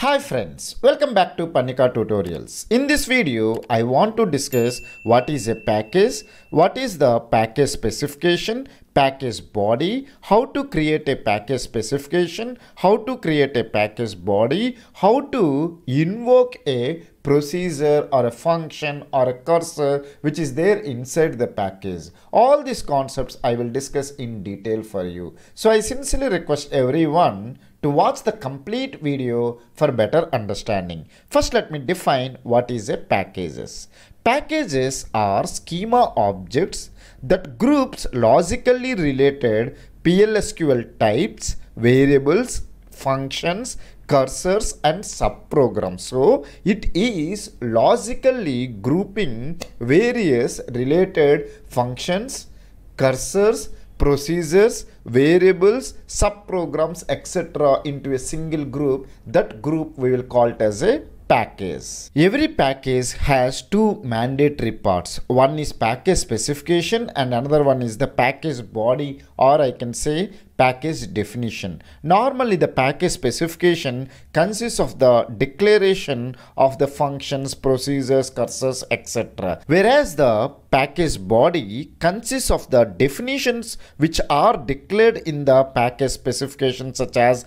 Hi friends, welcome back to Parnika Tutorials. In this video, I want to discuss what is a package, what is the package specification, package body, how to create a package specification, how to create a package body, how to invoke a procedure or a function or a cursor which is there inside the package. All these concepts I will discuss in detail for you. So I sincerely request everyone to watch the complete video for better understanding. First let me define what is a packages. Packages are schema objects that groups logically related PLSQL types, variables, functions, cursors and subprograms. So it is logically grouping various related functions, cursors, procedures, variables, subprograms, etc. into a single group. That group we will call it as a package. Every package has two mandatory parts. One is package specification and another one is the package body or I can say package definition. Normally the package specification consists of the declaration of the functions, procedures, cursors, etc. Whereas the package body consists of the definitions which are declared in the package specification such as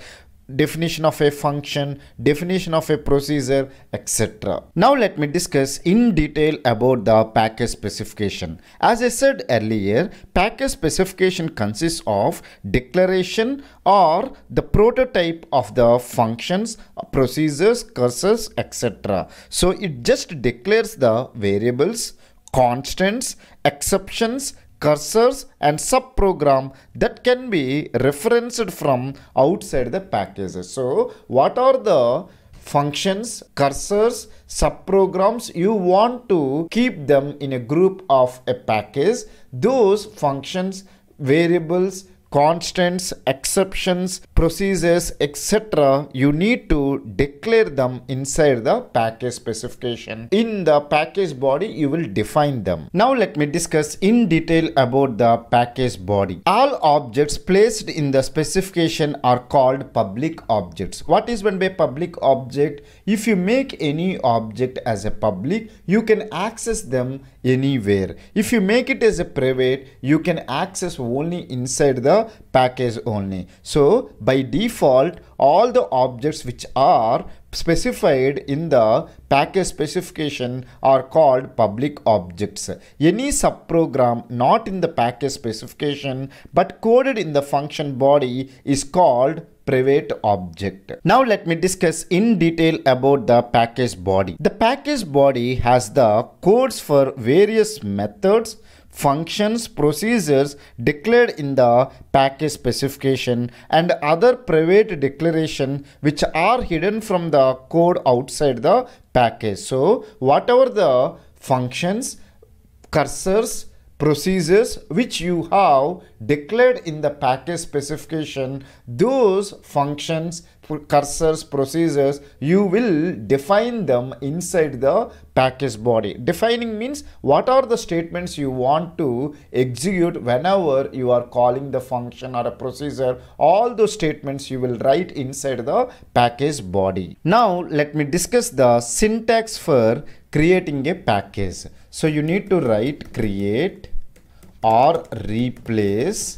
definition of a function, definition of a procedure, etc. Now let me discuss in detail about the package specification. As I said earlier, package specification consists of declaration or the prototype of the functions, procedures, cursors, etc. So it just declares the variables, constants, exceptions, cursors and subprogram that can be referenced from outside the packages. So what are the functions, cursors, subprograms you want to keep them in a group of a package. Those functions, variables, constants, exceptions, procedures, etc. You need to declare them inside the package specification. In the package body, you will define them. Now let me discuss in detail about the package body. All objects placed in the specification are called public objects. What is meant by public object? If you make any object as a public, you can access them anywhere. If you make it as a private, you can access only inside the package only. So by default, all the objects which are specified in the package specification are called public objects. Any subprogram not in the package specification but coded in the function body is called private object. Now let me discuss in detail about the package body. The package body has the codes for various methods, functions, procedures declared in the package specification and other private declaration which are hidden from the code outside the package. So whatever the functions, cursors, procedures which you have declared in the package specification those functions cursors procedures you will define them inside the package body. Defining means what are the statements you want to execute whenever you are calling the function or a procedure. All those statements you will write inside the package body. Now let me discuss the syntax for creating a package. So you need to write create or replace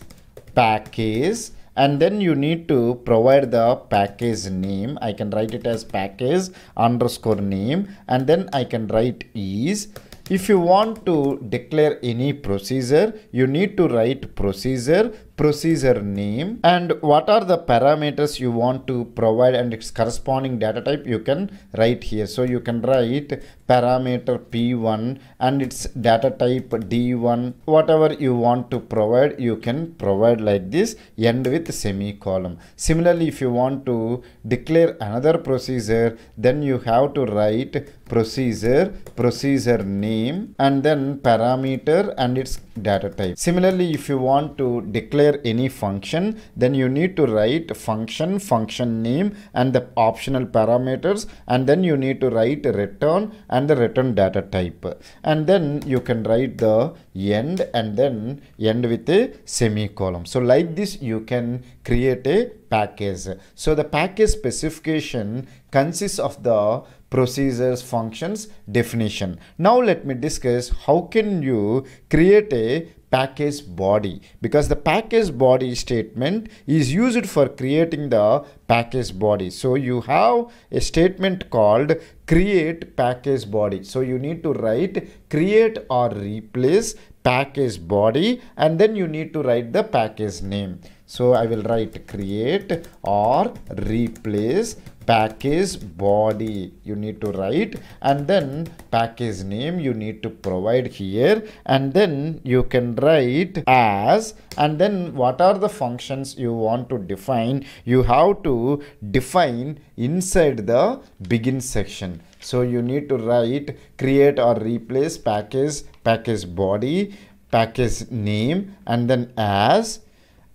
package and then you need to provide the package name. I can write it as package underscore name. And then i can write is. If you want to declare any procedure you need to write procedure procedure name and what are the parameters you want to provide and its corresponding data type you can write here. So you can write parameter p1 and its data type d1 whatever you want to provide you can provide like this end with semicolon. Similarly if you want to declare another procedure then you have to write procedure procedure name and then parameter and its data type. Similarly, if you want to declare any function, then you need to write function, function name and the optional parameters and then you need to write return and the return data type. And then you can write the end and then end with a semicolon. So like this you can create a package. So the package specification consists of the procedures functions definition. Now let me discuss how can you create a package body? Because the package body statement is used for creating the package body. So you have a statement called create package body. So you need to write create or replace package body and then you need to write the package name. So i will write create or replace package body you need to write and then package name you need to provide here and then you can write as and then what are the functions you want to define? You have to define inside the begin section. So you need to write create or replace package package body package name and then as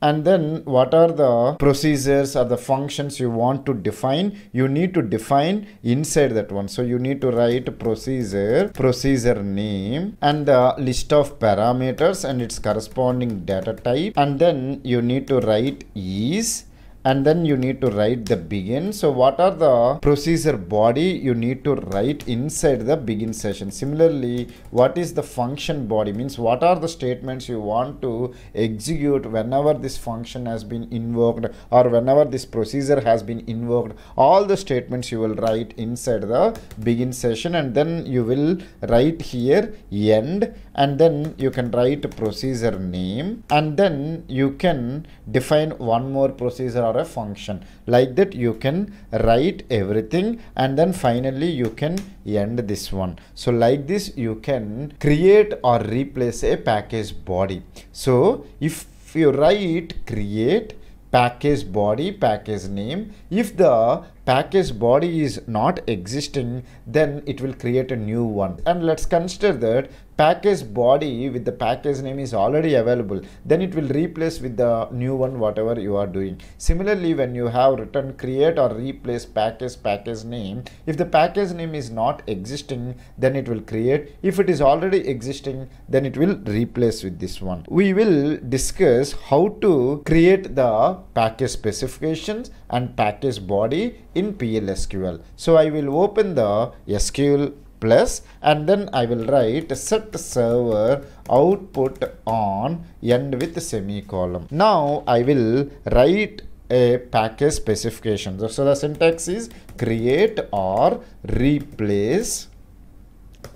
and then what are the procedures or the functions you want to define? You need to define inside that one. So you need to write procedure procedure name and the list of parameters and its corresponding data type. And then you need to write is and then you need to write the begin. So what are the procedure body you need to write inside the begin session? Similarly what is the function body? Means what are the statements you want to execute whenever this function has been invoked or whenever this procedure has been invoked? All the statements you will write inside the begin session. And then you will write here end. And then you can write procedure name. And then you can define one more procedure or a function. Like that you can write everything and then finally you can end this one. So like this you can create or replace a package body. So if you write create package body package name if the package body is not existing then it will create a new one. And let's consider that package body with the package name is already available then it will replace with the new one whatever you are doing. Similarly when you have written create or replace package package name if the package name is not existing then it will create. If it is already existing then it will replace with this one. We will discuss how to create the package specifications and package body in PLSQL so I will open the SQL plus and then I will write set server output on end with semicolon. Now I will write a package specification. So the syntax is create or replace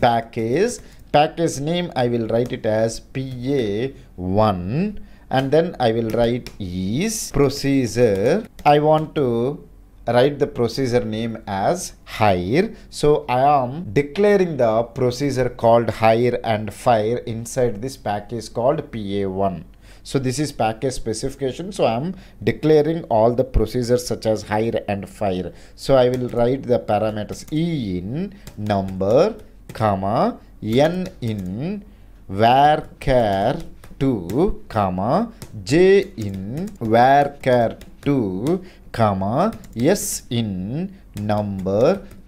package. Package name I will write it as PA1 and then I will write is procedure. I want to write the procedure name as hire so i am declaring the procedure called hire and fire inside this package called pa1 so this is package specification. So i'm declaring all the procedures such as hire and fire. So i will write the parameters e in number comma n in varchar 2 comma j in varchar 2 comma s in number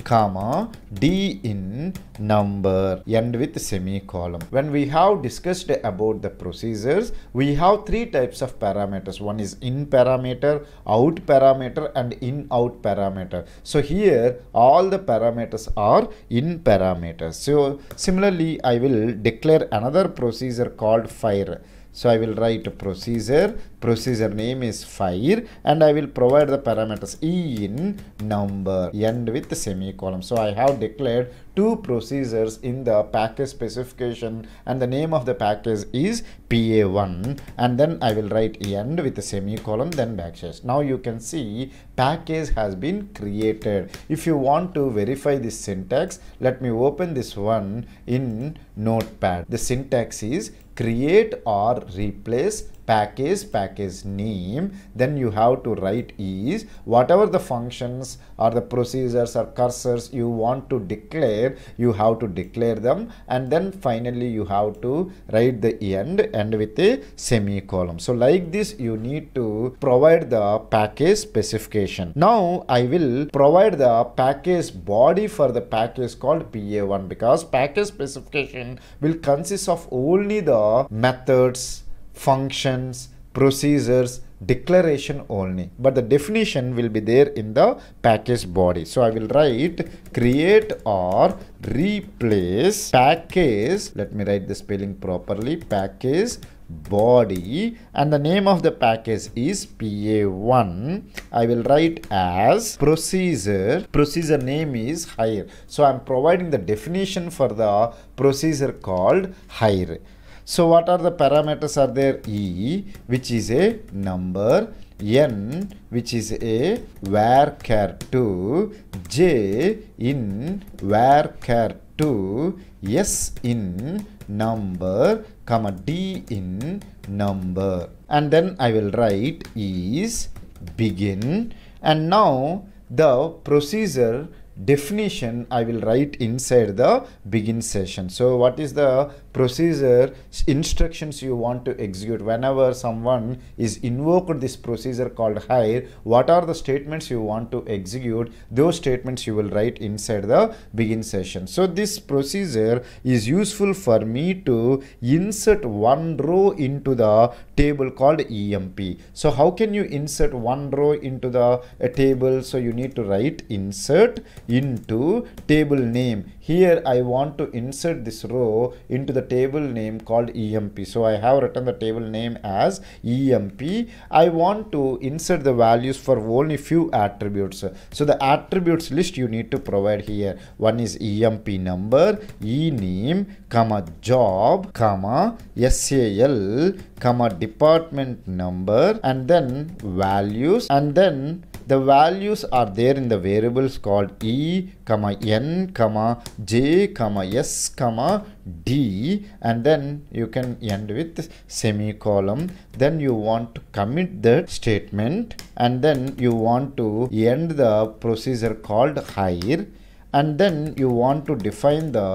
comma d in number. End with semicolon. When we have discussed about the procedures we have three types of parameters. One is in parameter out parameter and in out parameter. So here all the parameters are in parameters. So similarly i will declare another procedure called fire so I will write a procedure, procedure name is fire and I will provide the parameters in number, end with semicolon. So I have declared two procedures in the package specification and the name of the package is PA1 and then I will write end with a semicolon then backslash. Now you can see package has been created. If you want to verify this syntax, let me open this one in notepad. The syntax is create or replace package package name then you have to write is whatever the functions or the procedures or cursors you want to declare you have to declare them. And then finally you have to write the end end with a semicolon. So like this you need to provide the package specification. Now i will provide the package body for the package called pa1 because package specification will consist of only the methods functions procedures declaration only. But the definition will be there in the package body. So i will write create or replace package. Let me write the spelling properly. Package body. And the name of the package is pa1 i will write as procedure. Procedure name is hire. So i'm providing the definition for the procedure called hire so what are the parameters are there? E which is a number, N which is a where varchar 2, J in where varchar 2, S in number, comma D in number. And then I will write is begin and now the procedure definition I will write inside the begin session. So what is the procedure instructions you want to execute. Whenever someone is invoked this procedure called hire what are the statements you want to execute? Those statements you will write inside the begin session. So this procedure is useful for me to insert one row into the table called emp so how can you insert one row into the a table? So you need to write insert into table name here I want to insert this row into the table name called EMP. So I have written the table name as EMP. I want to insert the values for only few attributes. So the attributes list you need to provide here. One is EMP number, E name, comma job, comma SAL, comma department number, and then values, and then the values are there in the variables called e comma n comma j comma s comma d. And then you can end with semicolon. Then you want to commit that statement. And then you want to end the procedure called hire and then you want to define the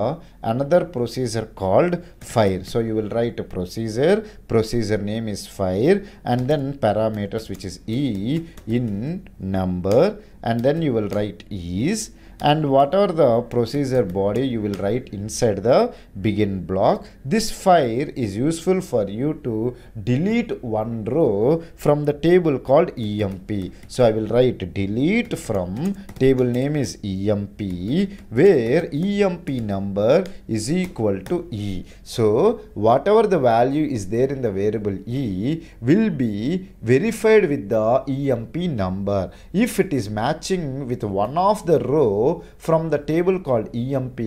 another procedure called fire. So you will write a procedure. Procedure name is fire. And then parameters which is e in number. And then you will write is and whatever the procedure body you will write inside the begin block? This fire is useful for you to delete one row from the table called emp so i will write delete from table name is emp where emp number is equal to e. So whatever the value is there in the variable e will be verified with the emp number. If it is matching with one of the row from the table called EMP,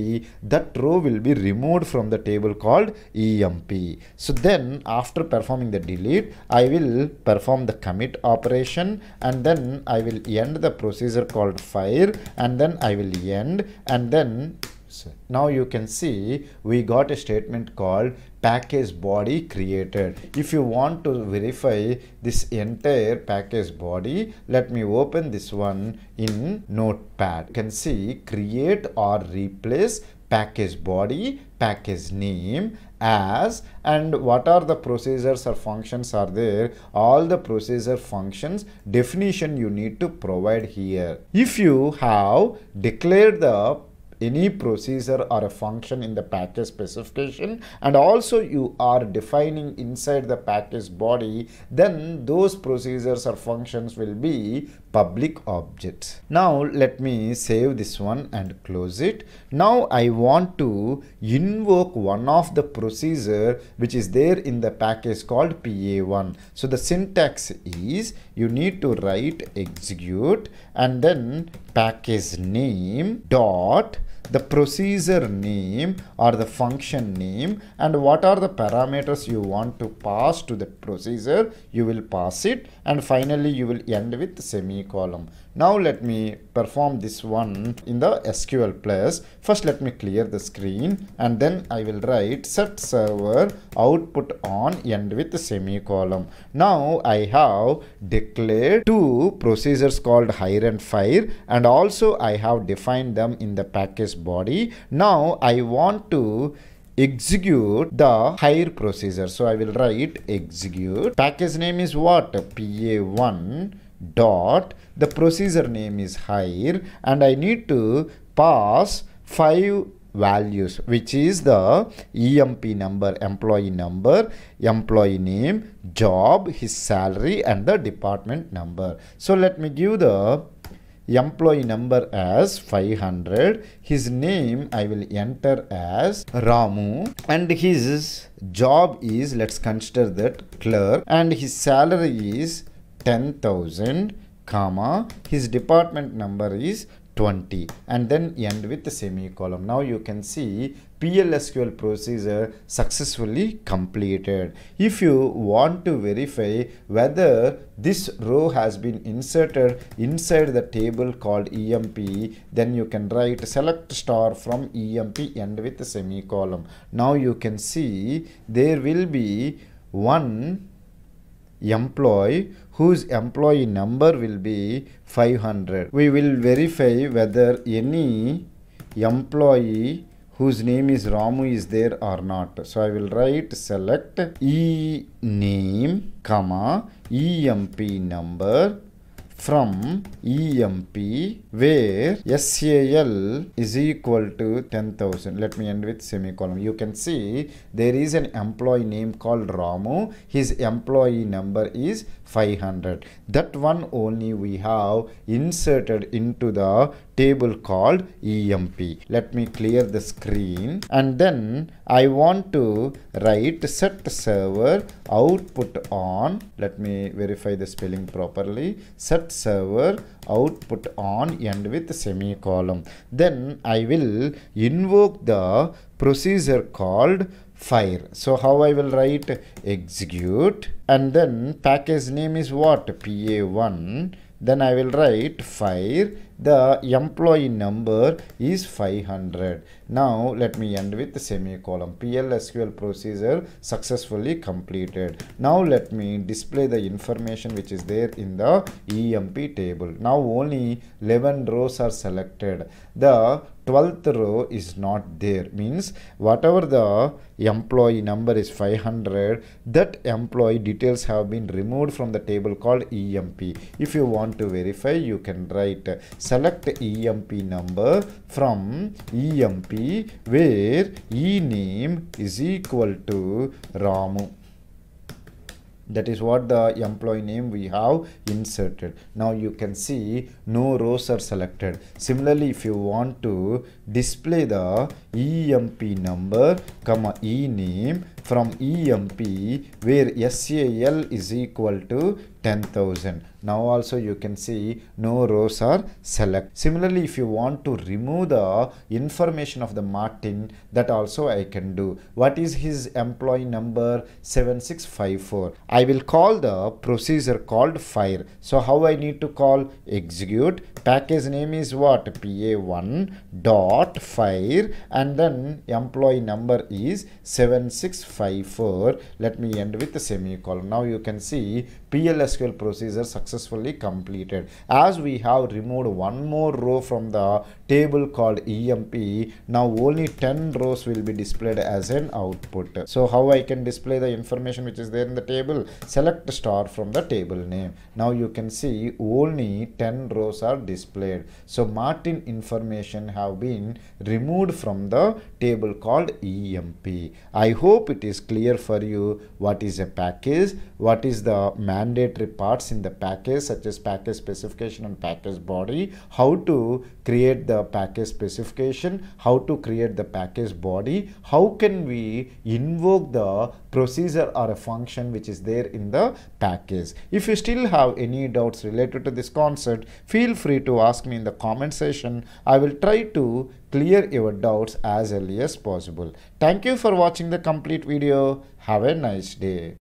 that row will be removed from the table called EMP. So then after performing the delete, I will perform the commit operation and then I will end the procedure called fire and then I will end and then now you can see we got a statement called package body created. If you want to verify this entire package body let me open this one in notepad. You can see create or replace package body package name as and what are the procedures or functions are there? All the procedure functions definition you need to provide here. If you have declared the any procedure or a function in the package specification and also you are defining inside the package body then those procedures or functions will be public objects. Now let me save this one and close it. Now i want to invoke one of the procedure which is there in the package called pa1 so the syntax is you need to write execute and then package name dot the procedure name or the function name and what are the parameters you want to pass to the procedure you will pass it and finally you will end with semicolon now let me perform this one in the SQL plus. First let me clear the screen and then I will write set server output on end with semicolon. Now I have declared two procedures called hire and fire and also I have defined them in the package body. Now I want to execute the hire procedure. So I will write execute. Package name is what? PA1 dot. The procedure name is hire and I need to pass five values which is the EMP number employee number employee name job his salary and the department number. So let me give the employee number as 500 his name i will enter as ramu and his job is let's consider that clerk and his salary is 10,000 comma his department number is 20 and then end with the semicolon. Now you can see PLSQL procedure successfully completed. If you want to verify whether this row has been inserted inside the table called EMP, then you can write select star from EMP end with the semicolon. Now you can see there will be one employee whose employee number will be 500. We will verify whether any employee whose name is Ramu is there or not. So I will write select e name comma emp number from EMP where SAL is equal to 10,000. Let me end with semicolon. You can see there is an employee name called Ramu. His employee number is 500. That one only we have inserted into the table called EMP. Let me clear the screen and then I want to write set server output on. Let me verify the spelling properly. Set server output on end with semicolon. Then I will invoke the procedure called fire. So how I will write execute and then package name is what? PA1 then I will write fire the employee number is 500 now let me end with the semicolon. PLSQL procedure successfully completed. Now let me display the information which is there in the EMP table. Now only 11 rows are selected. The 12th row is not there. Means whatever the employee number is 500 that employee details have been removed from the table called EMP if you want to verify you can write select EMP number from EMP where E name is equal to Ramu that is what the employee name we have inserted. Now you can see no rows are selected. Similarly if you want to display the emp number comma e name from emp where sal is equal to 10000 now also you can see no rows are select. Similarly if you want to remove the information of the martin that also i can do. What is his employee number? 7654 i will call the procedure called fire. So how i need to call? Execute. Package name is what? Pa1 dot fire. And then employee number is 7654 let me end with the semicolon. Now you can see PLSQL procedure successfully completed. As we have removed one more row from the table called EMP, now only 10 rows will be displayed as an output. So how I can display the information which is there in the table? Select star from the table name. Now you can see only 10 rows are displayed. So Martin information have been removed from the table called EMP. I hope it is clear for you what is a package, what is the man mandatory parts in the package such as package specification and package body, how to create the package specification, how to create the package body, how can we invoke the procedure or a function which is there in the package. If you still have any doubts related to this concept, feel free to ask me in the comment section. I will try to clear your doubts as early as possible. Thank you for watching the complete video. Have a nice day.